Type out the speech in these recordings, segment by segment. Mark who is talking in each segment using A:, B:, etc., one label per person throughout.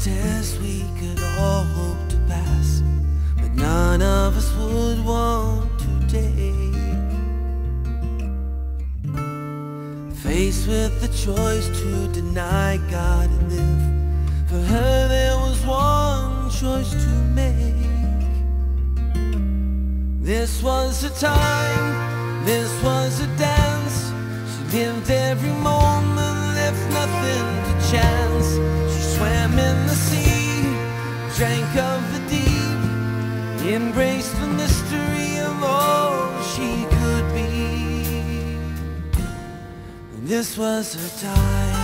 A: tests we could all hope to pass But none of us would want to take. Faced with the choice to deny God and live For her there was one choice to make. This was a time, this was a dance. She lived every moment, left nothing to chance. drank of the deep, embraced the mystery of all she could be. And this was her time.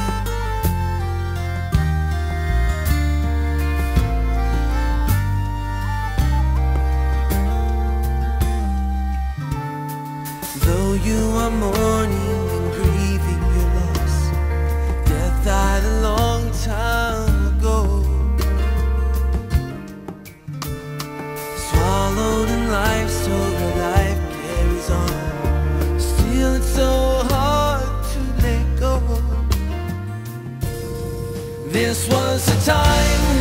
A: This was a time,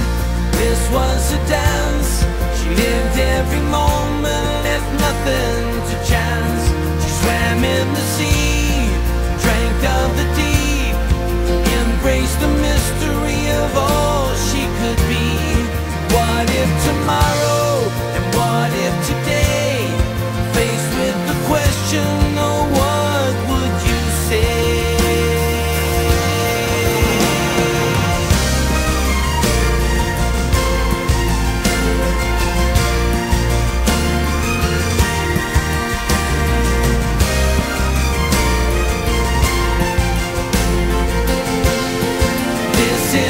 A: this was a dance. She lived every moment, left nothing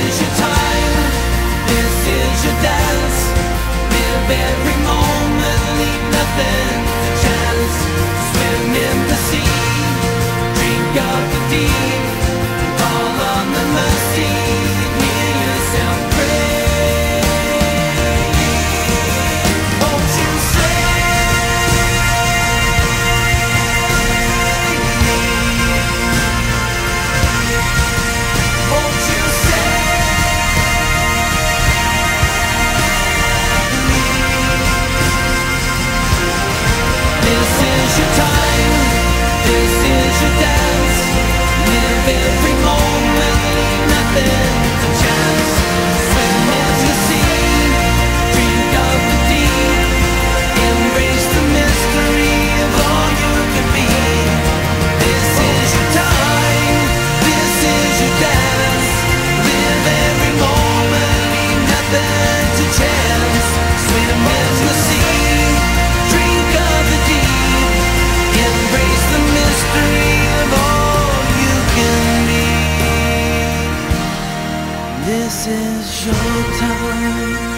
A: is your time. This is your time.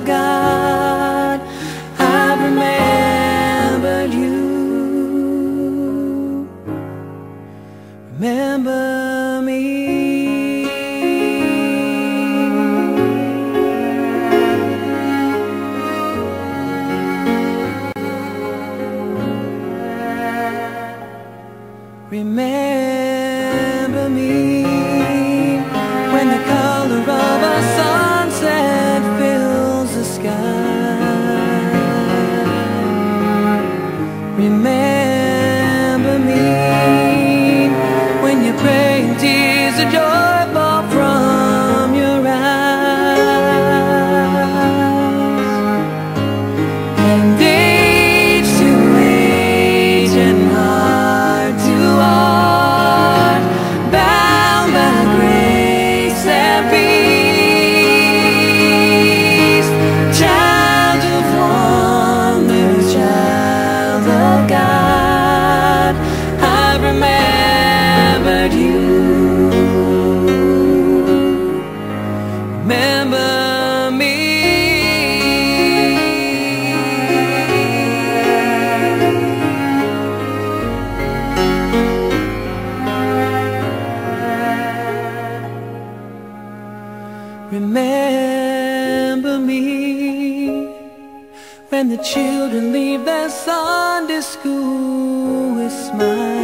A: God, I've remembered you. Remember me. Remember remember me. Remember me When the children leave their Sunday school with smiles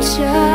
B: 下